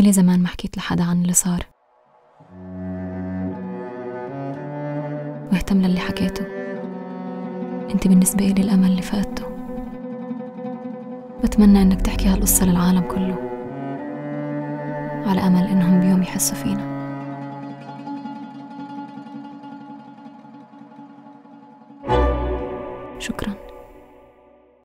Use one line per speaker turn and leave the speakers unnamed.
إلي زمان ما حكيت لحدا عن اللي صار. واهتم للي حكيته. أنت بالنسبة إلي الأمل اللي فقدته بتمنى إنك تحكي هالقصة للعالم كله. على أمل إنهم بيوم يحسوا فينا. شكراً.